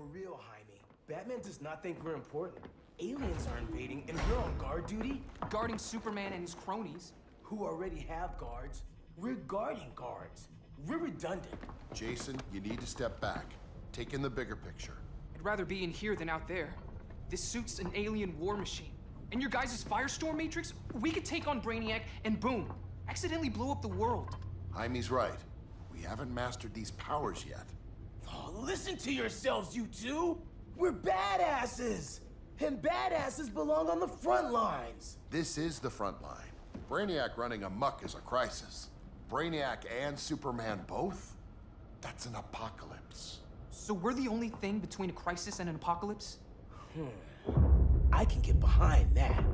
For real, Jaime. Batman does not think we're important. Aliens are invading, and we're on guard duty? Guarding Superman and his cronies. Who already have guards. We're guarding guards. We're redundant. Jason, you need to step back. Take in the bigger picture. I'd rather be in here than out there. This suit's an alien war machine. And your guys' Firestorm Matrix, we could take on Brainiac and boom, accidentally blow up the world. Jaime's right. We haven't mastered these powers yet. Oh, listen to yourselves, you two! We're badasses! And badasses belong on the front lines! This is the front line. Brainiac running amok is a crisis. Brainiac and Superman both? That's an apocalypse. So we're the only thing between a crisis and an apocalypse? Hmm. I can get behind that.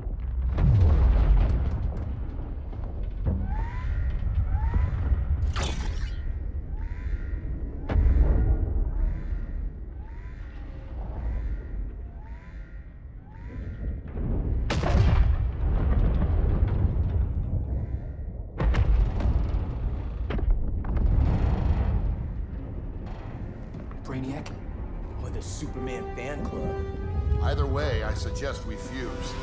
Brainiac? Or the Superman fan club. Either way, I suggest we fuse.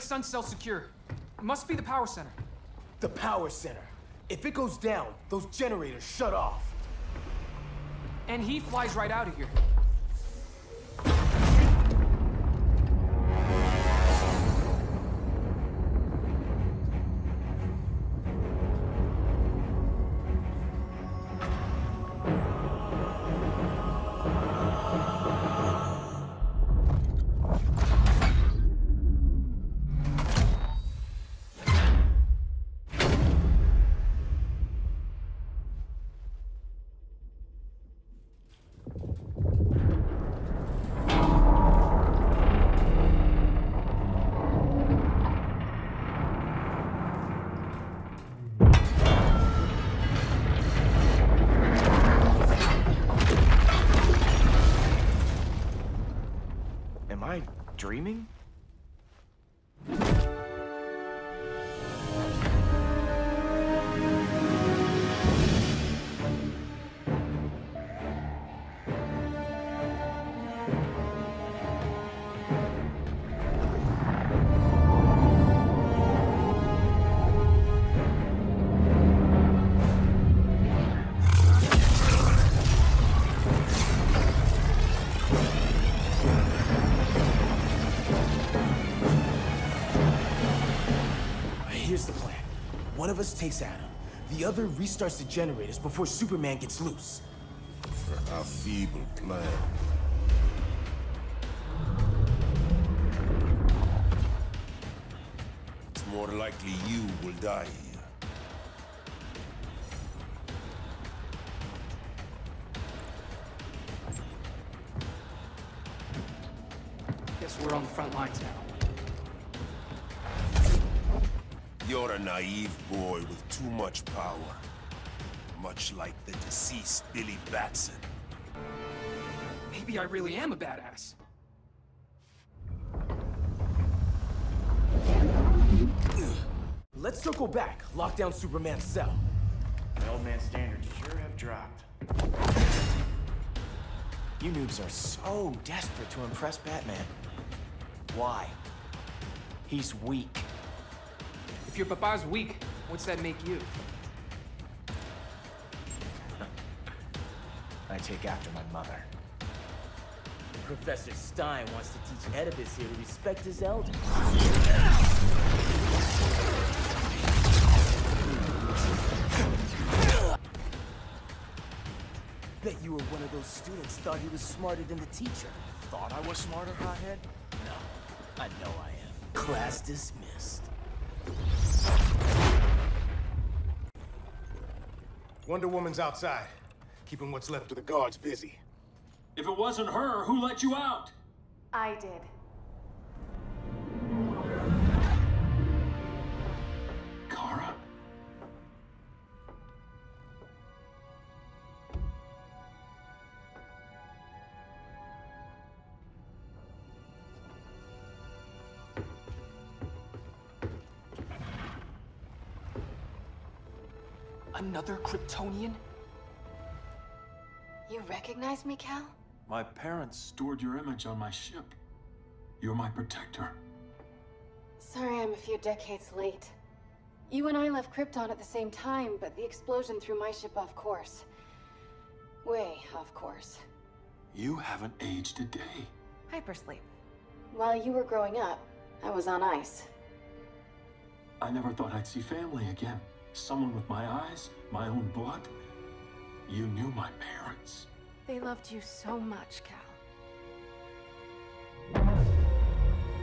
Sun cell secure. Must be the power center. The power center. If it goes down, those generators shut off. And he flies right out of here. One of us takes Adam. The other restarts the generators before Superman gets loose. A feeble plan. It's more likely you will die here. Guess we're on the front lines now. You're a naive boy with too much power. Much like the deceased Billy Batson. Maybe I really am a badass. Let's circle back, lock down Superman's cell. The old man standards sure have dropped. You noobs are so desperate to impress Batman. Why? He's weak. If your papa's weak, what's that make you? I take after my mother. Professor Stein wants to teach Oedipus here to respect his elders. Bet you were one of those students thought he was smarter than the teacher. Thought I was smarter, hothead? No, I know I am. Class dismissed. Wonder Woman's outside, keeping what's left of the guards busy. If it wasn't her, who let you out? I did. Another Kryptonian? You recognize me, Kal? My parents stored your image on my ship. You're my protector. Sorry I'm a few decades late. You and I left Krypton at the same time, but the explosion threw my ship off course. Way off course. You haven't aged a day. Hypersleep. While you were growing up, I was on ice. I never thought I'd see family again. Someone with my eyes, my own blood. You knew my parents. They loved you so much, Kal.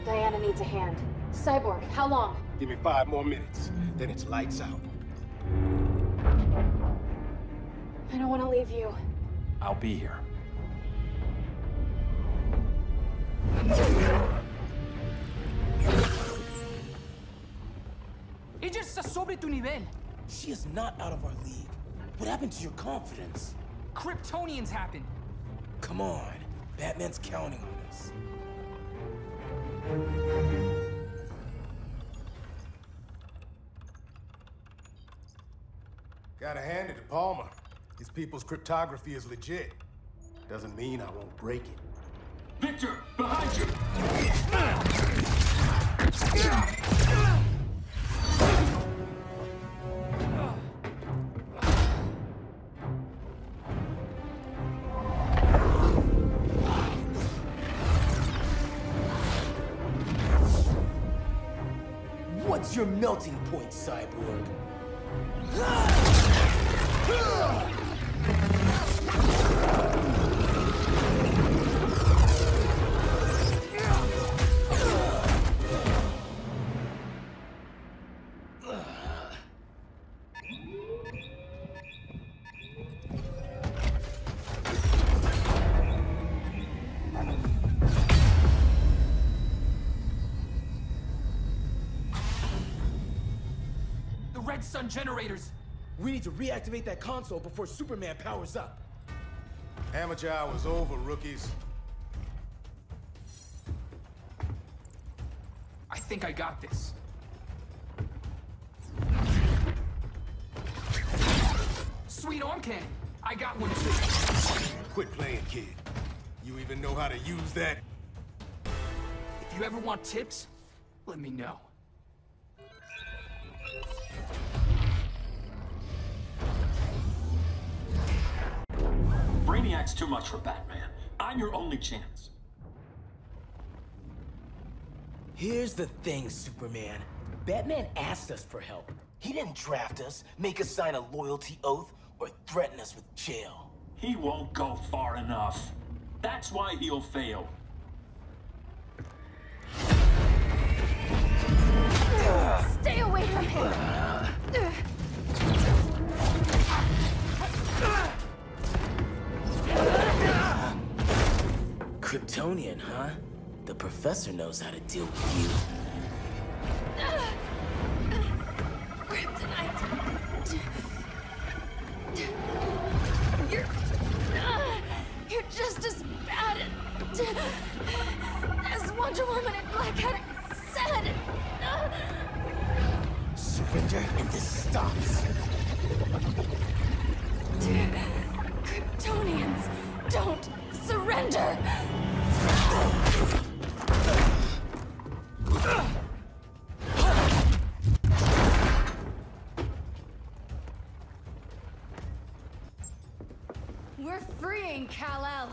Diana needs a hand. Cyborg, how long? Give me five more minutes, then it's lights out. I don't want to leave you. I'll be here. Está sobre tu nivel. She is not out of our league. What happened to your confidence? Kryptonians happen. Come on, Batman's counting on us. Gotta hand it to Palmer. His people's cryptography is legit. Doesn't mean I won't break it. Victor, behind you! What's your melting point, Cyborg? Red Sun generators. We need to reactivate that console before Superman powers up. Amateur hour's over, rookies. I think I got this. Sweet arm cannon. I got one too. Quit playing, kid. You even know how to use that? If you ever want tips, let me know. Too much for Batman. I'm your only chance. Here's the thing, Superman. Batman asked us for help. He didn't draft us, make us sign a loyalty oath, or threaten us with jail. He won't go far enough. That's why he'll fail. Kryptonian, huh? The professor knows how to deal with you. Freeing Kal-El.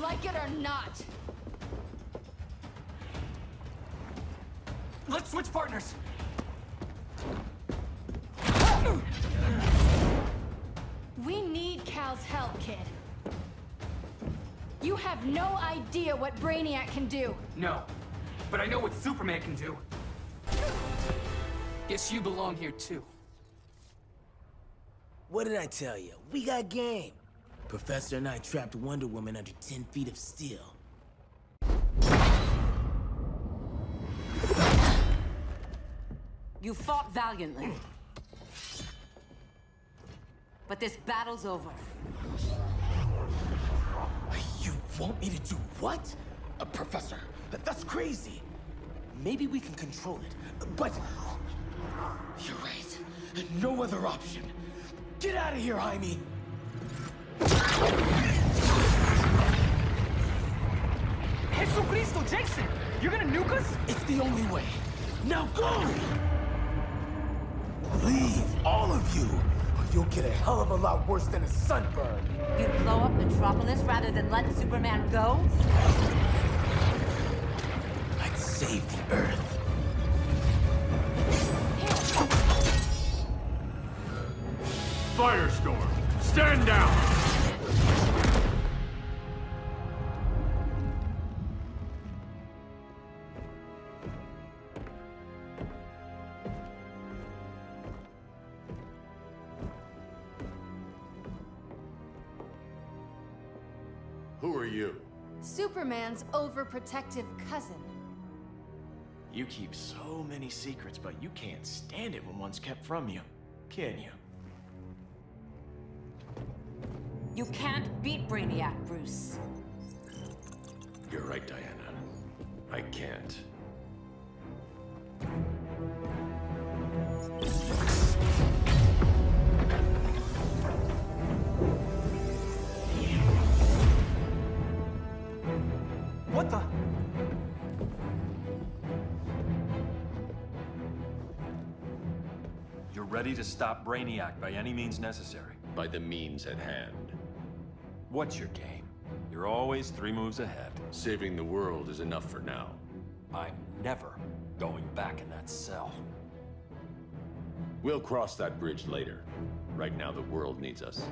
Like it or not. Let's switch partners. We need Kal help, kid. You have no idea what Brainiac can do. No. But I know what Superman can do. Guess you belong here too. What did I tell you? We got game. Professor and I trapped Wonder Woman under 10 feet of steel. You fought valiantly. But this battle's over. You want me to do what? Uh, Professor, that's crazy. Maybe we can control it, but... You're right. No other option. Get out of here, Jaime! Jesucristo, Jason! You're gonna nuke us? It's the only way. Now go! Leave, all of you, or you'll get a hell of a lot worse than a sunburn. You'd blow up Metropolis rather than let Superman go? I'd save the Earth. Firestorm, stand down! Superman's overprotective cousin. You keep so many secrets, but you can't stand it when one's kept from you, can you? You can't beat Brainiac, Bruce. You're right, Diana. I can't. What the? You're ready to stop Brainiac by any means necessary. By the means at hand. What's your game? You're always three moves ahead. Saving the world is enough for now. I'm never going back in that cell. We'll cross that bridge later. Right now, the world needs us.